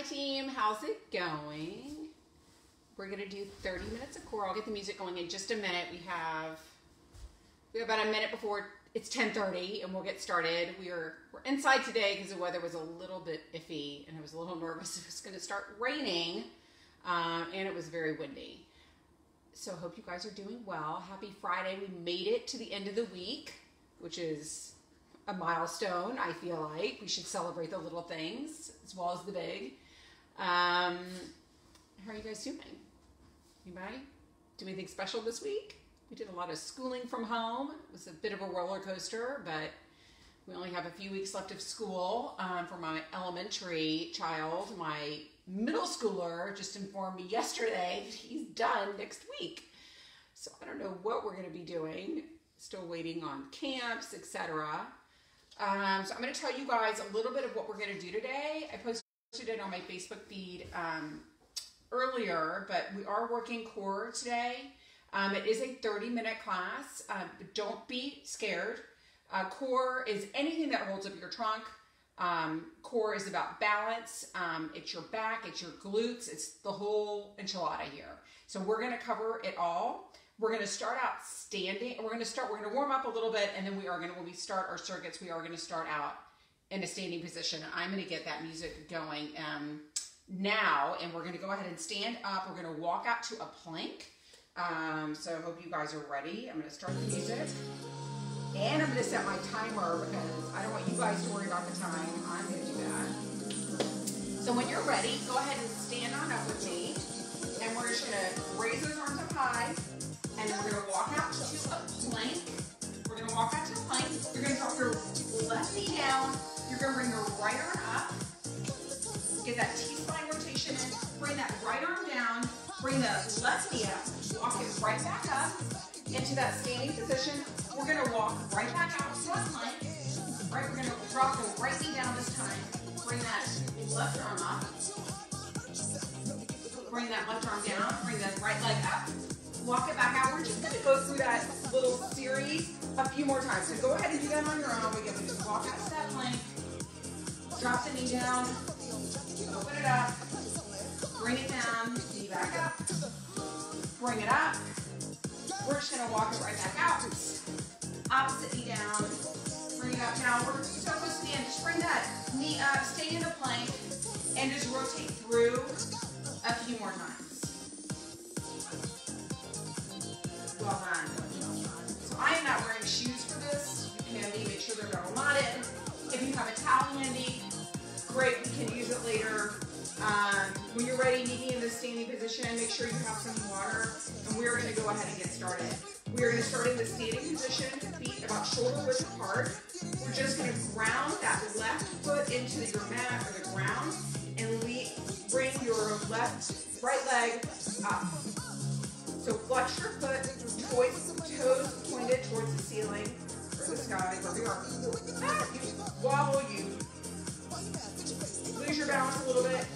Hi team, how's it going? We're gonna do 30 minutes of core. I'll get the music going in just a minute. We have we have about a minute before it's 10:30 and we'll get started. We are we're inside today because the weather was a little bit iffy and I was a little nervous it was to start raining um, and it was very windy. So hope you guys are doing well. Happy Friday. We made it to the end of the week, which is a milestone. I feel like we should celebrate the little things as well as the big. Um, how are you guys doing? Anybody? Do anything special this week? We did a lot of schooling from home. It was a bit of a roller coaster, but we only have a few weeks left of school um, for my elementary child. My middle schooler just informed me yesterday that he's done next week. So I don't know what we're going to be doing. Still waiting on camps, etc. Um, so I'm going to tell you guys a little bit of what we're going to do today. I posted it on my Facebook feed um, earlier, but we are working core today. Um, it is a 30 minute class, but don't be scared. Uh, core is anything that holds up your trunk. Um, core is about balance. Um, it's your back, it's your glutes, it's the whole enchilada here. So we're going to cover it all. We're going to start out standing. We're going to start. We're going to warm up a little bit, and then we are going to when we start our circuits, we are going to start out in a standing position. I'm going to get that music going um, now, and we're going to go ahead and stand up. We're going to walk out to a plank. Um, so I hope you guys are ready. I'm going to start the music. And I'm going to set my timer because I don't want you guys to worry about the time. I'm going to do that. So when you're ready, go ahead and stand on up with me. And we're just going to raise those arms up high. And then we're going to walk out to a plank. We're going to walk out to a plank. You're going to drop your left knee down. You're to bring your right arm up. Get that T-spine rotation in. Bring that right arm down. Bring the left knee up. Walk it right back up into that standing position. We're to walk right back out to our plank. Right, we're to drop the right knee down this time. Bring that left arm up. Bring that left arm down. Bring that right leg up. Walk it back out. We're just to go through that little series a few more times. So go ahead and do that on your own. We're gonna just walk out to that plank. Drop the knee down. Open it up. Bring it down. Knee back up. Bring it up. We're just going to walk it right back out. Opposite knee down. Bring it up. Now we're so to stand. Just bring that knee up. Stay in the plank. And just rotate through a few more times. Well done. So I am not wearing shoes for this. You can make sure they're not knotted. If you have a towel handy, great, we can use it later. Um, when you're ready, meet me in the standing position. Make sure you have some water. And we're going to go ahead and get started. We are going to start in the standing position, feet about shoulder width apart. We're just going to ground that left foot into your mat or the ground and bring your left, right leg up. So flex your foot, toes, toes pointed towards the ceiling or the sky, wherever you are. Ah, you wobble, you your balance a little bit.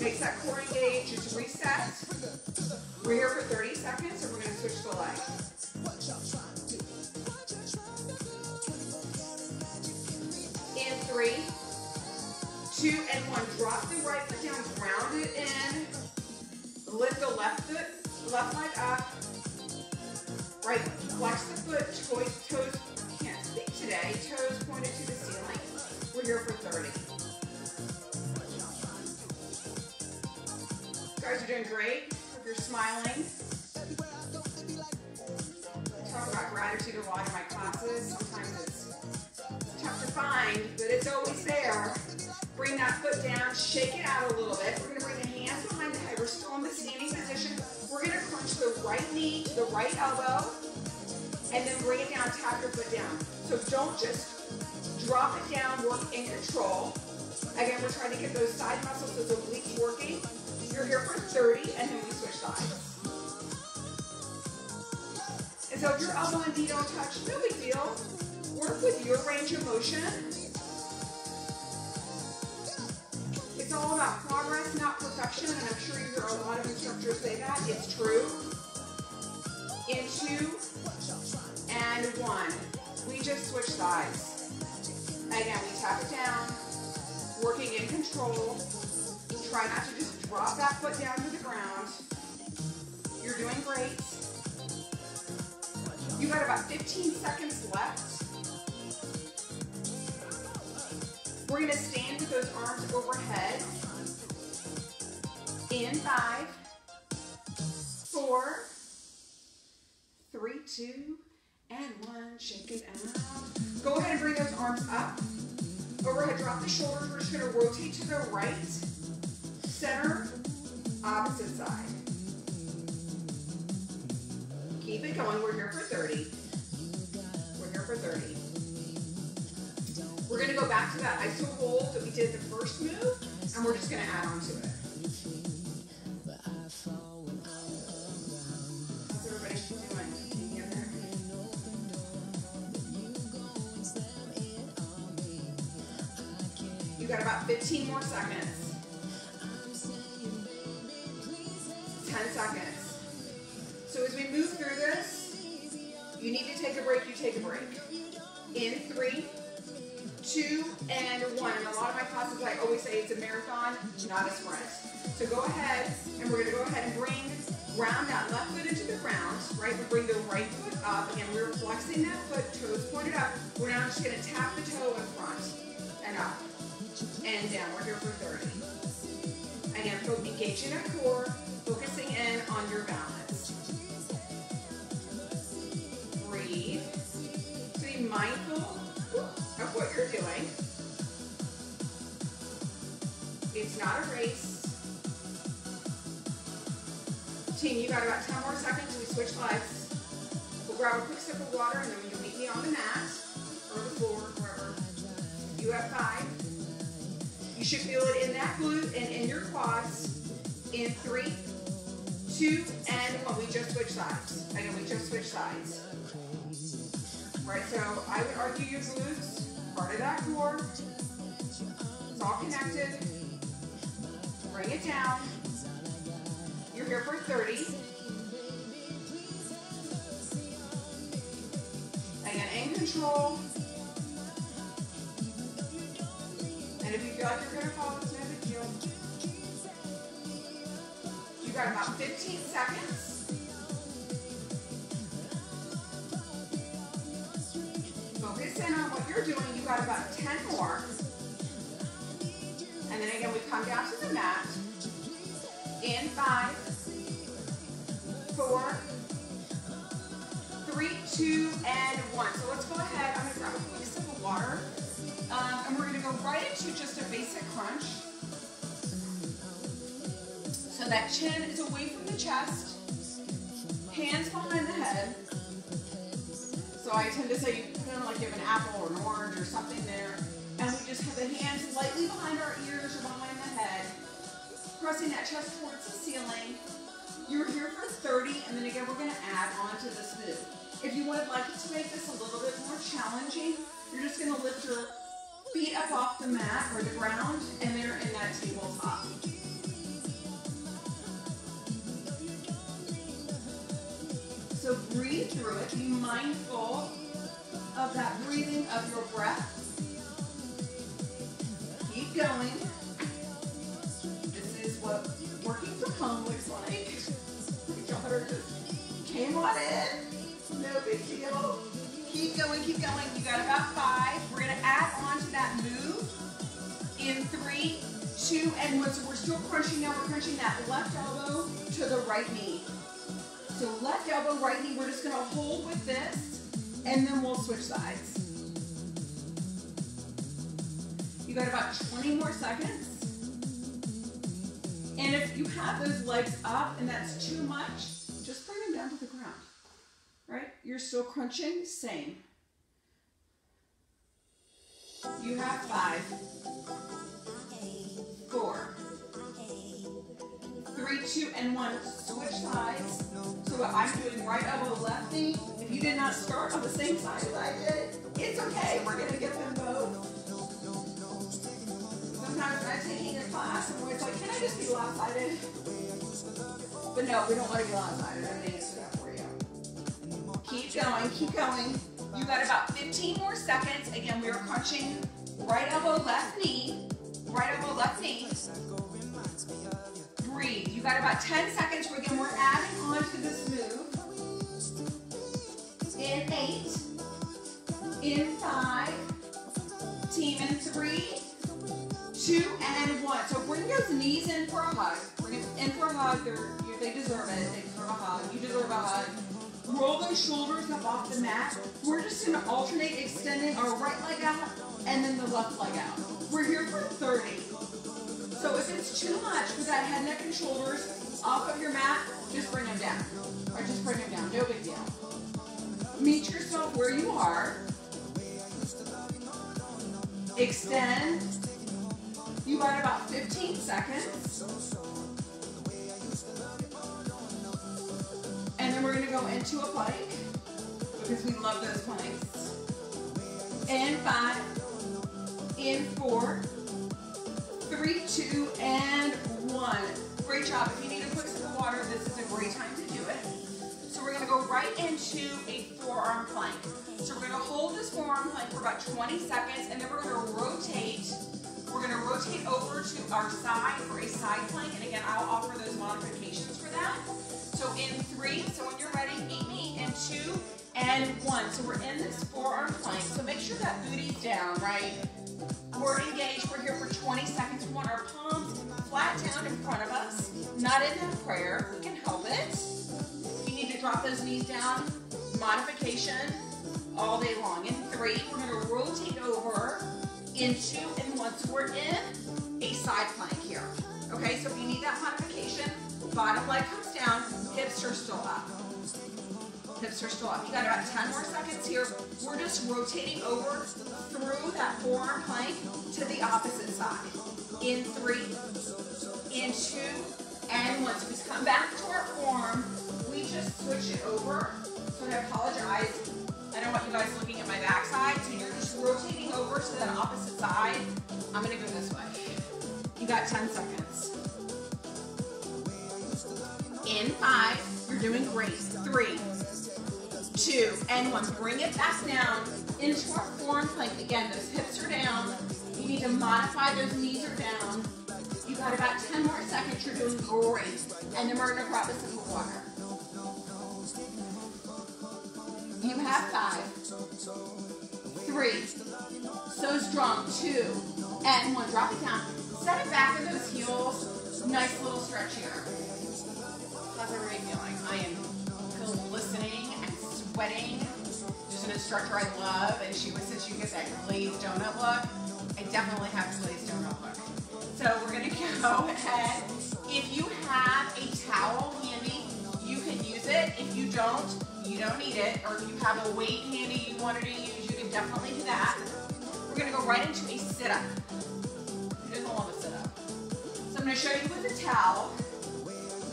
Makes that core engage. Just reset. We're here for 30 seconds, and we're going to switch the leg. In three, two, and one. Drop the right foot down, ground it in. Lift the left foot, left leg up. Right, flex the foot, toes, toes, can't speak today, toes pointed to the ceiling. We're here for 30. Guys are doing great. If you're smiling. I talk about gratitude a lot in my classes. Sometimes it's tough to find, but it's always there. Bring that foot down, shake it out a little bit. We're gonna bring the hands behind the head. We're still in the standing position. We're gonna crunch the right knee to the right elbow, and then bring it down, tap your foot down. So don't just drop it down, work in control. Again, we're trying to get those side muscles, those obliques working. You're here for 30, and then we switch sides. And so if your elbow and knee don't touch, no big deal. Work with your range of motion. It's all about progress, not perfection, and I'm sure you hear a lot of instructors say that. It's true. In two and one. We just switch sides. Again, we tap it down, working in control, Try not to just drop that foot down to the ground. You're doing great. You've got about 15 seconds left. We're gonna stand with those arms overhead. In five, four, three, two, and one. Shake it out. Go ahead and bring those arms up. Overhead, drop the shoulders. We're just gonna rotate to the right, center, opposite side. Keep it going. We're here for 30. We're here for 30. We're gonna go back to that iso hold that we did the first move, and we're just gonna add on to it. Sprint. So go ahead, and we're gonna go ahead and bring, ground that left foot into the ground, right? We bring the right foot up. Again, we're flexing that foot, toes pointed up. We're now just gonna tap the toe in front and up and down. We're here for 30. Again, engaging that core, focusing in on your balance. Breathe. So be mindful of what you're doing. It's not a race. Team, you got about 10 more seconds. We switch legs. We'll grab a quick sip of water and then you meet me on the mat or the floor, wherever. You have five. You should feel it in that glute and in your quads. In three, two, and. We just switch sides. Again, we just switch sides. Right, so I would argue your glutes, part of that core. It's all connected. Bring it down. You're here for 30. Again, in control. And if you feel like you're gonna fall, it's no big deal. You got about 15 seconds. Focus in on what you're doing. You got about 10 more. And then again, we come down to the mat. In five, four, three, two, and one. So let's go ahead. I'm gonna grab a quick sip of water. Um, and we're gonna go right into just a basic crunch. So that chin is away from the chest, hands behind the head. So I tend to say you put them like you have an apple or an orange or something there. Just have the hands lightly behind our ears or behind the head, pressing that chest towards the ceiling. You're here for 30, and then again, we're gonna add on to this move. If you would like to make this a little bit more challenging, you're just gonna lift your feet up off the mat or the ground, and they're in that tabletop. So breathe through it. Be mindful of that breathing of your breath. Going. This is what working from home looks like. Came on in. No big deal. Keep going, keep going. You got about five. We're gonna add on to that move in three, two, and one. So we're still crunching now. We're crunching that left elbow to the right knee. So left elbow, right knee. We're just gonna hold with this, and then we'll switch sides. You got about 20 more seconds. And if you have those legs up and that's too much, just bring them down to the ground. Right? You're still crunching, same. You have five, four, three, two, and one. Switch sides. So what I'm doing right elbow, left knee. If you did not start on the same side as I did, it's okay. We're gonna get them both. Sometimes when I'm taking a class, I'm always like, can I just be lopsided? But no, we don't want to be lopsided. I'm gonna answer that for you. Keep going, keep going. You got about 15 more seconds. Again, we are crunching right elbow, left knee. Right elbow, left knee. Breathe. You got about 10 seconds. Again, we're adding on to this move. In eight, in five, team in three, two, and one. So bring those knees in for a hug. Bring it in for a hug. They're, they deserve it. They deserve a hug. You deserve a hug. Roll those shoulders up off the mat. We're just gonna alternate extending our right leg out and then the left leg out. We're here for 30. So if it's too much with that head, neck, and shoulders off of your mat, just bring them down. Or just bring them down, no big deal. Meet yourself where you are. Extend. You got about 15 seconds. And then we're gonna go into a plank because we love those planks. In five, in four, three, two, and one. Great job. If you need a quick sip of water, this is a great time to do it. So we're gonna go right into a forearm plank. So we're gonna hold this forearm plank for about 20 seconds, and then we're gonna rotate. We're gonna rotate over to our side for a side plank, and again, I'll offer those modifications for that. So in three, so when you're ready, meet me in two and one. So we're in this forearm plank. So make sure that booty's down, right? We're engaged. We're here for 20 seconds. We want our palms flat down in front of us, not in that prayer. We can help it. You need to drop those knees down, modification all day long. In three, we're going to rotate over in So we're in a side plank here. Okay, so if you need that modification, bottom leg comes down, hips are still up. Hips are still up. You got about 10 more seconds here. We're just rotating over through that forearm plank to the opposite side. In three, in two, and. So we come back to our form, We just switch it over. So I apologize. I don't want you guys looking at my backside. So you're rotating over to the opposite side. I'm gonna go this way. You got 10 seconds. In five, you're doing great. Three, two, and one. Bring it back down into our forearm plank. Again, those hips are down. You need to modify those knees are down. You got about 10 more seconds. You're doing great. And then we're gonna water. You have five, three, so strong, two, and one. Drop it down. Set it back in those heels. Nice little stretch here. How's everybody feeling? I am glistening and sweating. There's an instructor I love, and she always says you get that glazed donut look. I definitely have glazed donut look. So we're gonna go ahead. If you have a towel handy, you can use it. If you don't, you don't need it. Or if you have a weight handy you wanted to use, you definitely do that. We're gonna go right into a sit-up. Who doesn't love a sit-up? So I'm gonna show you with a towel.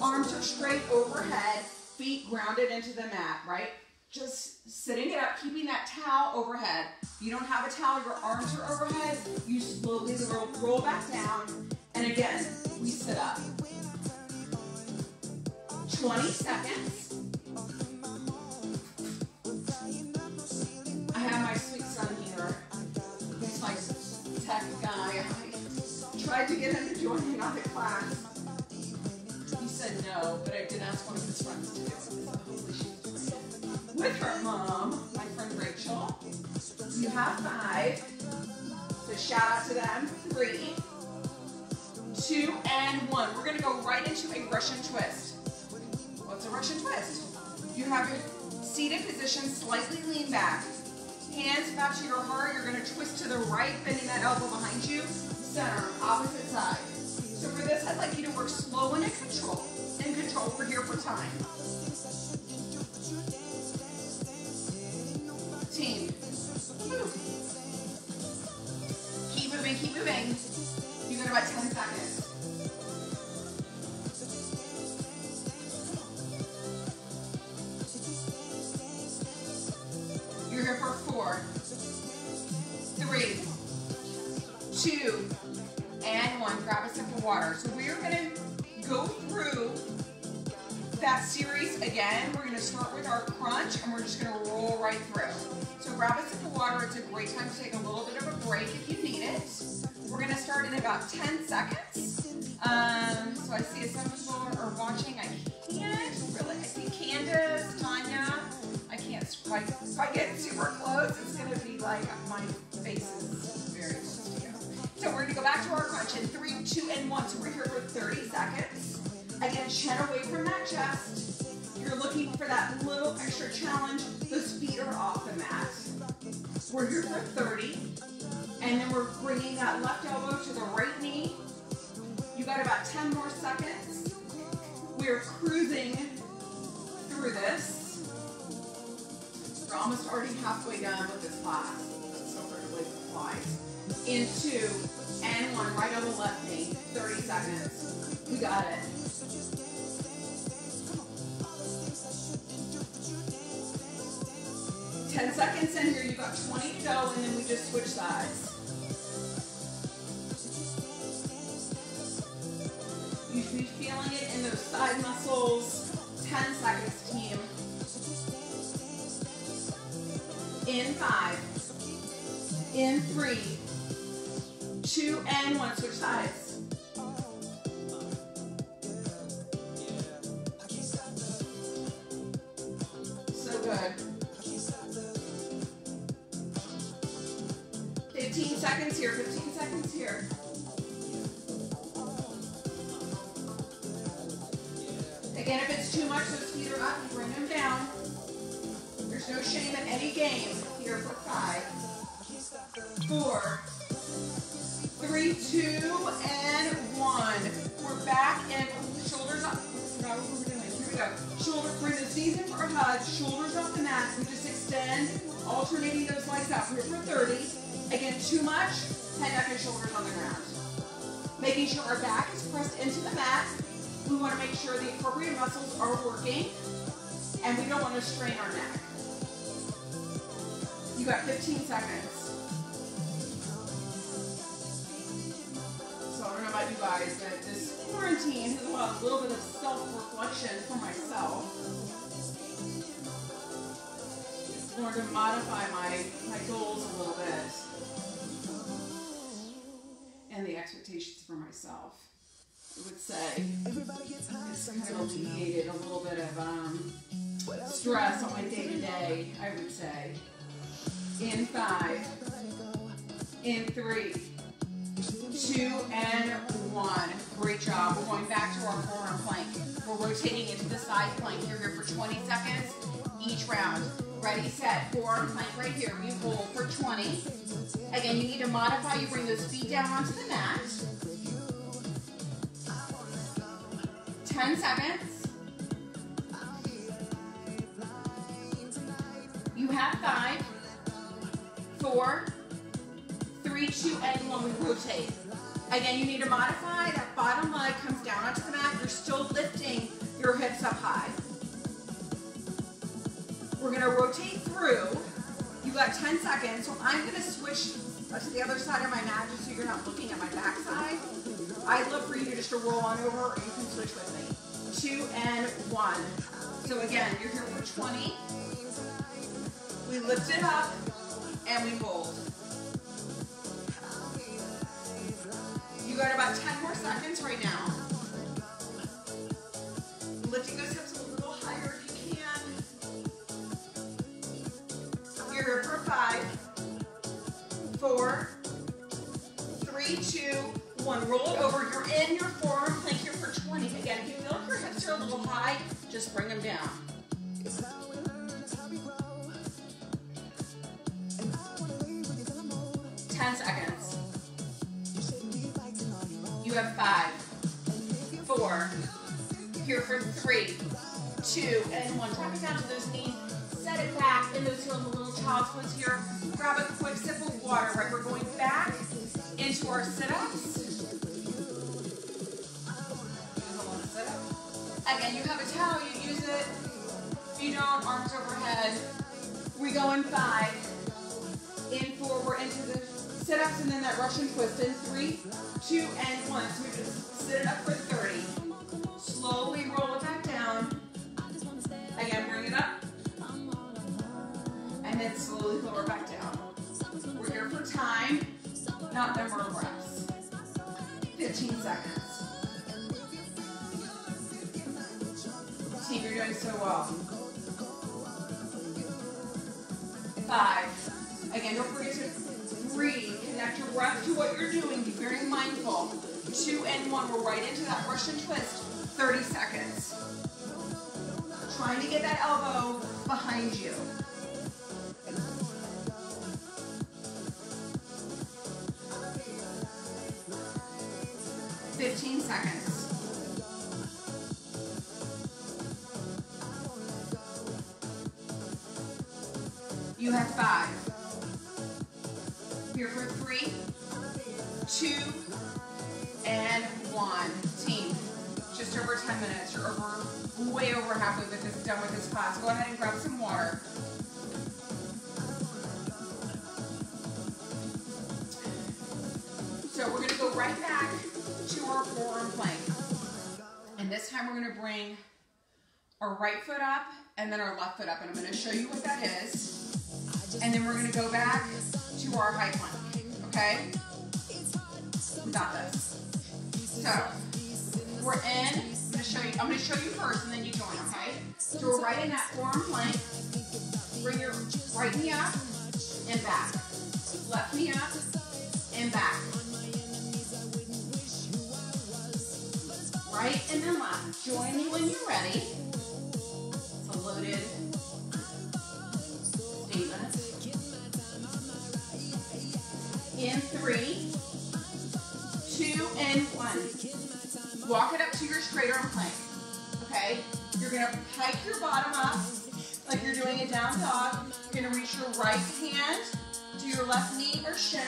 Arms are straight overhead, feet grounded into the mat, right? Just sitting it up, keeping that towel overhead. You don't have a towel, your arms are overhead. You slowly roll, roll back down. And again, we sit up. 20 seconds. Tried to get him to join the class. He said no, but I did ask one of his friends to do it. With her mom, my friend Rachel. You have five. So shout out to them. Three, two, and one. We're gonna go right into a Russian twist. What's a Russian twist? You have your seated position, slightly lean back. Hands back to your heart. You're gonna twist to the right, bending that elbow behind you. Center, opposite side. So for this, I'd like you to work slow and in control. In control, we're here for time. Team. Move. Keep moving, keep moving. You got about 10 seconds. You're here for four, three, two, one. Grab a sip of water. So we're gonna go through that series again. We're gonna start with our crunch and we're just gonna roll right through. So grab a sip of water. It's a great time to take a little bit of a break if you need it. We're gonna start in about 10 seconds. Um, so I see some people are watching. I can't really. I see Candace, Tanya. I can't quite. If I get super close, it's gonna be like my face is very close. So we're gonna go back to our crunch in three, two, and one. So we're here for 30 seconds. Again, chin away from that chest. You're looking for that little extra challenge. Those feet are off the mat. We're here for 30. And then we're bringing that left elbow to the right knee. You got about 10 more seconds. We're cruising through this. We're almost already halfway done with this class. So going to. In two 30 seconds. We got it. Ten seconds in here, you got 20 to go, and then we just switch sides. You should be feeling it in those side muscles. 10 seconds, team. In five, in three, two, and one. Switch sides. Three, two, and one. We're back and shoulders up. Were. Here we go. Shoulder, bring the knees in for hug. Shoulders off the mat. We just extend, alternating those legs out. Here for 30. Again, too much, head, neck, and shoulders on the ground. Making sure our back is pressed into the mat. We want to make sure the appropriate muscles are working, and we don't want to strain our neck. You got 15 seconds. So I don't know about you guys, but this quarantine has allowed a little bit of self-reflection for myself. Just Learned to modify my, my goals a little bit. And the expectations for myself. I would say it's kind of alleviated a little bit of um, stress on my day to day, I would say. In five, in three, two, and one. Great job. We're going back to our forearm plank. We're rotating into the side plank. You're here for 20 seconds each round. Ready, set, forearm plank right here. You hold for 20. Again, you need to modify. You bring those feet down onto the mat. 10 seconds. You have five, four, three, two, and one. We rotate. Again, you need to modify. That bottom leg comes down onto the mat. You're still lifting your hips up high. We're gonna rotate through. You got 10 seconds, so I'm gonna switch uh, to the other side of my mat just so you're not looking at my backside. I'd love for you to just to roll on over or you can switch with me. Two and one. So again, you're here for 20. We lift it up and we hold. You got about 10 more seconds right now. Lifting those hips a little higher if you can. You're here for five, four, three, two, one. Roll it over. You're in your forearm plank here for 20. Again, if you feel like your hips are a little high, just bring them down. Two, and one. Drop it down to those knees. Set it back in those heels, a little child's pose here. Grab a quick sip of water, right? We're going back into our sit-ups. Again, you have a towel, you use it. If you don't, arms overhead. We go in five, in four, we're into the sit-ups and then that Russian twist in three, two, and one. So we just sit it up for then slowly lower back down. We're here for time, not number of reps. 15 seconds. Team, you're doing so well. Five. Again, don't forget to breathe. Connect your breath to what you're doing. Be very mindful. Two and one. We're right into that Russian twist. 30 seconds. Trying to get that elbow behind you. Right back to our forearm plank. And this time we're gonna bring our right foot up and then our left foot up. And I'm gonna show you what that is. And then we're gonna go back to our high plank, okay? We got this. So, we're in, I'm gonna show you, I'm gonna show you first and then you join, okay? So we're right in that forearm plank. Bring your right knee up and back. Left knee up and back. Right and then left. Join me when you're ready. Loaded. In three, two, and one. Walk it up to your straight arm plank. Okay? You're gonna pike your bottom up like you're doing a down dog. You're gonna reach your right hand to your left knee or shin.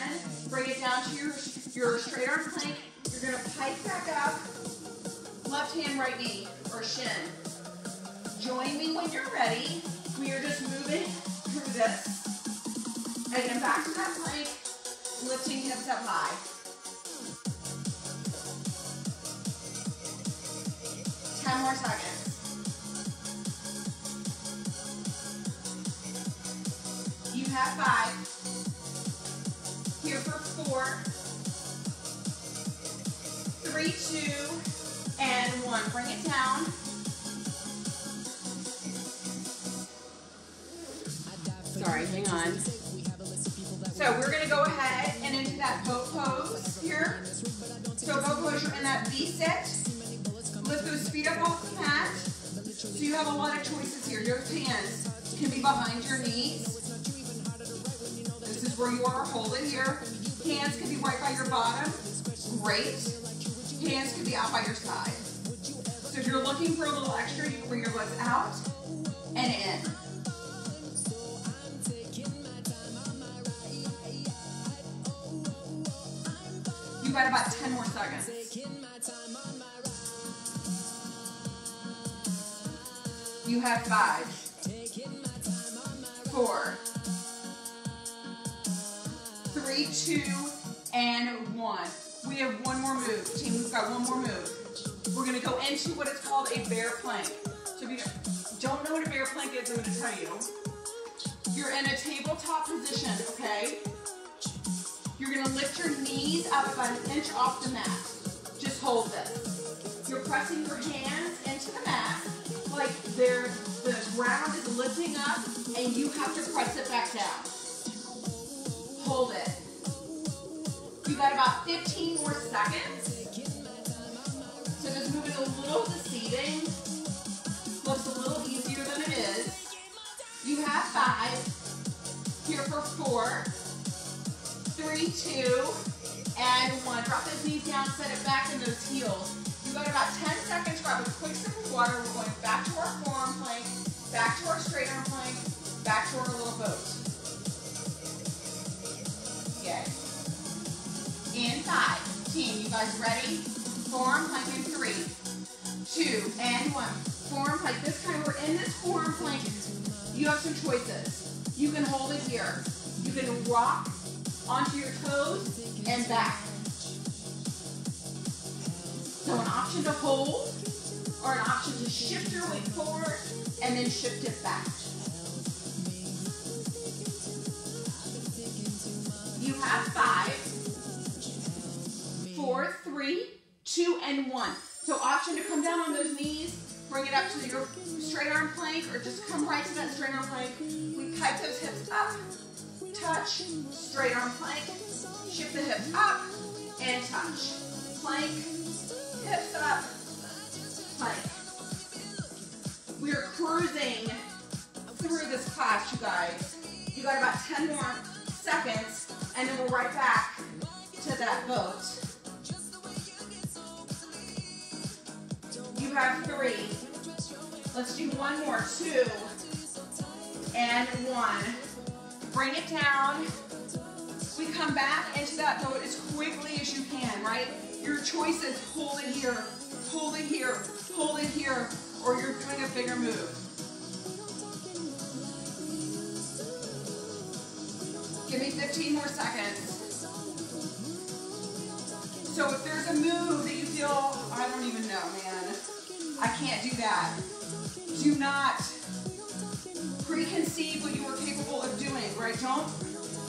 Bring it down to your, your straight arm plank. You're gonna pike back up. Left hand, right knee, or shin. Join me when you're ready. We are just moving through this. Again, back to that plank, lifting hips up high. Ten more seconds. You have five. Here for four, three, two, and one. Bring it down. Sorry, hang on. So we're gonna go ahead and into that boat pose here. So boat pose, you're in that V-sit. Lift those feet up off the mat. So you have a lot of choices here. Your hands can be behind your knees. This is where you are. holding here. Hands can be right by your bottom. Great. Hands can be out by your side. So if you're looking for a little extra, you can bring your legs out and in. You got about 10 more seconds. You have five, four, three, two, and one. We have one more move. Team, we've got one more move. We're gonna go into what is called a bear plank. So if you don't know what a bear plank is, I'm gonna tell you. You're in a tabletop position, okay? You're gonna lift your knees up about an inch off the mat. Just hold this. You're pressing your hands into the mat like they're, the ground is lifting up and you have to press it back down. Hold it. You got about 15 more seconds. So this move is a little deceiving. Looks a little easier than it is. You have five. Here for four, three, two, and one. Drop those knees down, set it back in those heels. You got about 10 seconds, grab a quick sip of water. We're going back to our forearm plank, back to our straight arm plank, back to our little boat. Yay. In five. Team, you guys ready? Forearm plank in three, two, and one. Forearm plank. This time we're in this forearm plank. You have some choices. You can hold it here. You can rock onto your toes and back. So an option to hold or an option to shift your weight forward and then shift it back. You have five, four, three, two, and one. So option to come down on those knees Bring it up to your straight arm plank or just come right to that straight arm plank. We pike those hips up, touch, straight arm plank, shift the hips up and touch. Plank, hips up, plank. We are cruising through this class, you guys. You got about 10 more seconds and then we're right back to that boat. You have three. Let's do one more. Two and one. Bring it down. We come back into that boat as quickly as you can, right? Your choice is hold it here, hold it here, hold it here, or you're doing a bigger move. Give me 15 more seconds. So if there's a move that you feel, I don't even know, man, I can't do that. Do not preconceive what you are capable of doing, right? Don't,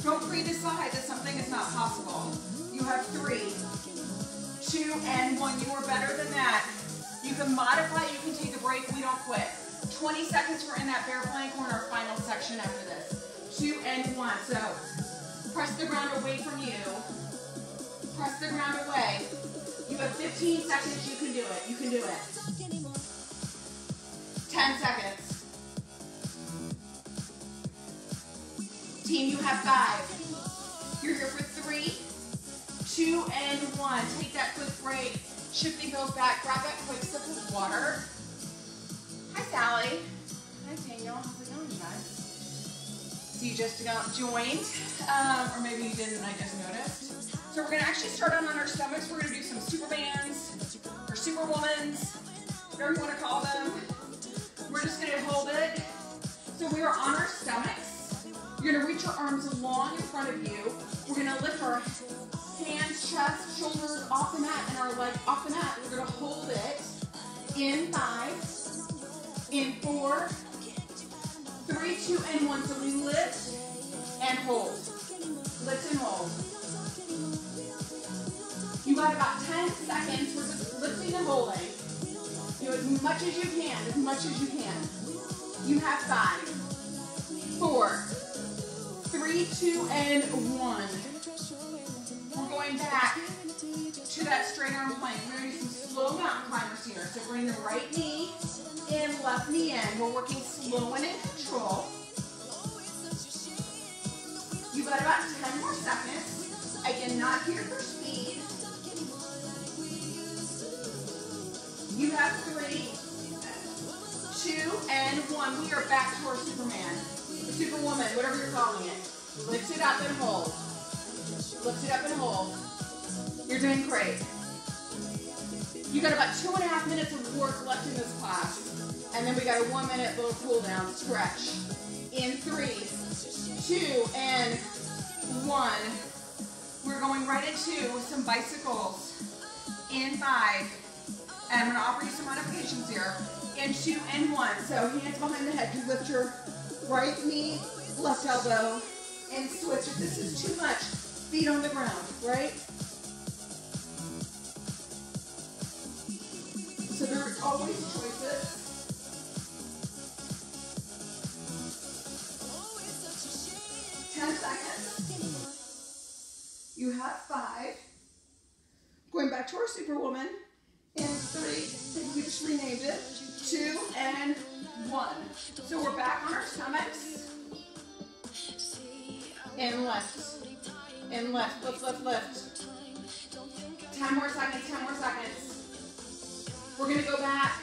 don't pre-decide that something is not possible. You have three, two, and one. You are better than that. You can modify, you can take a break, we don't quit. 20 seconds, we're in that bear plank, we're in our final section after this. Two and one, so press the ground away from you. Press the ground away. You have 15 seconds, you can do it, you can do it. 10 seconds. Team, you have five. You're here for three, two, and one. Take that quick break. Shift the heels back. Grab that quick sip of water. Hi, Sally. Hi, Daniel. How's it going, you guys? So you just got joined, um, or maybe you didn't, I just noticed. So we're gonna actually start on, on our stomachs. We're gonna do some Supermans, or Superwomans, whatever you wanna call them. We're just gonna hold it. So we are on our stomachs. You're gonna reach your arms long in front of you. We're gonna lift our hands, chest, shoulders off the mat, and our leg off the mat. We're gonna hold it in five, in four, three, two, and one. So we lift and hold. Lift and hold. You got about 10 seconds. We're just lifting and holding. Do as much as you can, as much as you can. You have five, four, three, two, and one. We're going back to that straight arm plank. We're going to do some slow mountain climbers here. So bring the right knee in, left knee in. We're working slow and in control. You've got about 10 more seconds. Again, not hear for speed. You have three, two, and one. We are back to our Superman, Superwoman, whatever you're calling it. Lift it up and hold. Lift it up and hold. You're doing great. You got about two and a half minutes of work left in this class. And then we got a one minute little cool down stretch. In three, two, and one. We're going right into some bicycles. In five. And I'm gonna offer you some modifications here. In two and one. So hands behind the head. You lift your right knee, left elbow, and switch. If this is too much, feet on the ground, right? So there's always choices. Ten seconds. You have five. Going back to our Superwoman. In three, we just renamed it. Two and one. So we're back on our stomachs. And left. And left, lift, lift, lift. 10 more seconds, 10 more seconds. We're gonna go back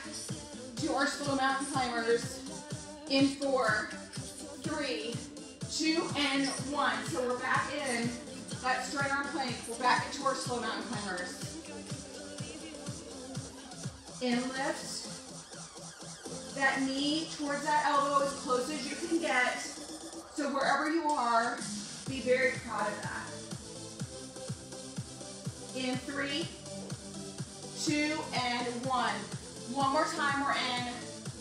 to our slow mountain climbers in four, three, two, and one. So we're back in that straight arm plank. We're back into our slow mountain climbers. In lift. That knee towards that elbow as close as you can get. So wherever you are, be very proud of that. In three, two, and one. One more time, we're in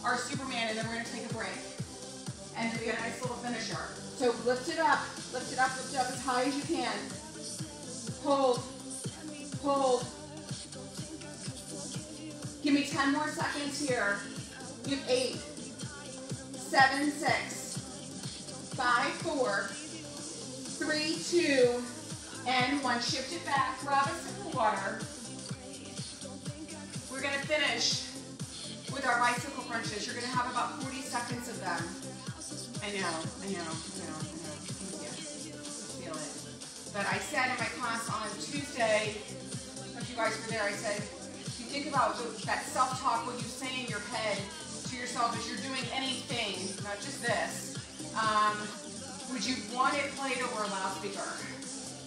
our Superman, and then we're gonna take a break. And got a nice little finisher. So lift it up, lift it up, lift it up as high as you can. Hold, hold. Give me 10 more seconds here. You have eight, seven, six, five, four, three, two, and one. Shift it back. A sip of water. We're going to finish with our bicycle crunches. You're going to have about 40 seconds of them. I know, I know, I know, I know. Yeah, feel it. But I said in my class on Tuesday, if you guys were there, I said, think about that self-talk, what you say in your head to yourself as you're doing anything, not just this. Um, would you want it played over a loudspeaker?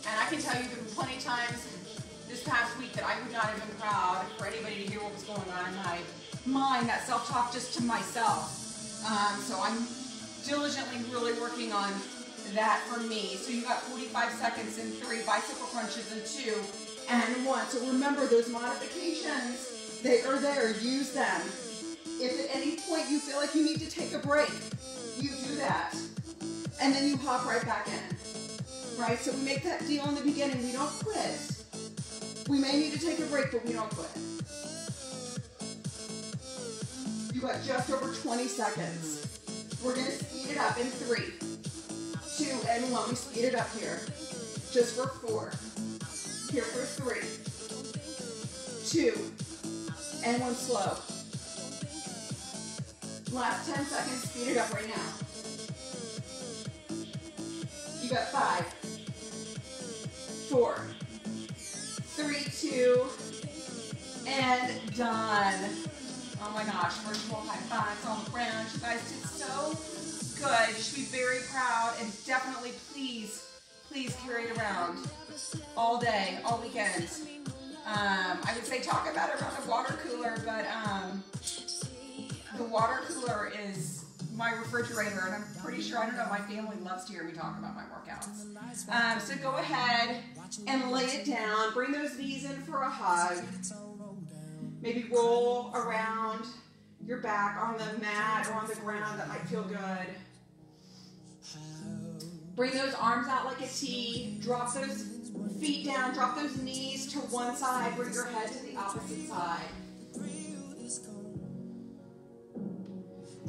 And I can tell you there were plenty of times this past week that I would not have been proud for anybody to hear what was going on in my mind, that self-talk just to myself. Um, so I'm diligently really working on that for me. So you got 45 seconds in three, bicycle crunches in two, and one. So remember those modifications, they are there, use them. If at any point you feel like you need to take a break, you do that. And then you hop right back in. Right? So we make that deal in the beginning. We don't quit. We may need to take a break, but we don't quit. You got just over 20 seconds. We're going to speed it up in three, two, and one. We speed it up here. Just for four. Here for three, two, and one slow. Last 10 seconds, speed it up right now. You got five, four, three, two, and done. Oh my gosh, virtual high fives on the ground. You guys did so good. You should be very proud and definitely please, please carry it around all day, all weekend. Um, I would say talk about it around the water cooler, but um, the water cooler is my refrigerator, and I'm pretty sure, I don't know, my family loves to hear me talk about my workouts. Um, so go ahead and lay it down. Bring those knees in for a hug. Maybe roll around your back on the mat or on the ground. That might feel good. Bring those arms out like a T. Drop those feet down. Drop those knees to one side. Bring your head to the opposite side.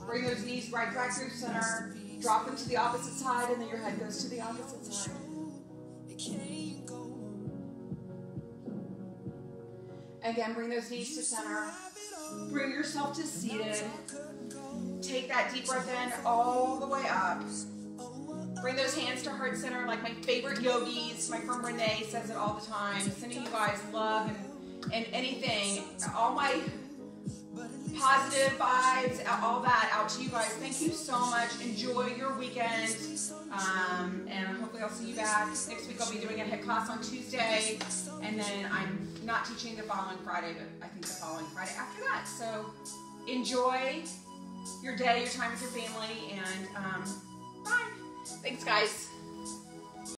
Bring those knees right back through center. Drop them to the opposite side, and then your head goes to the opposite side. Again, bring those knees to center. Bring yourself to seated. Take that deep breath in all the way up. Bring those hands to heart center like my favorite yogis. My friend Renee says it all the time. Sending you guys love and, and anything. All my positive vibes, all that out to you guys. Thank you so much. Enjoy your weekend. Um, and hopefully I'll see you back. Next week I'll be doing a HIIT class on Tuesday. And then I'm not teaching the following Friday, but I think the following Friday after that. So enjoy your day, your time with your family, and um, bye. Thanks, guys.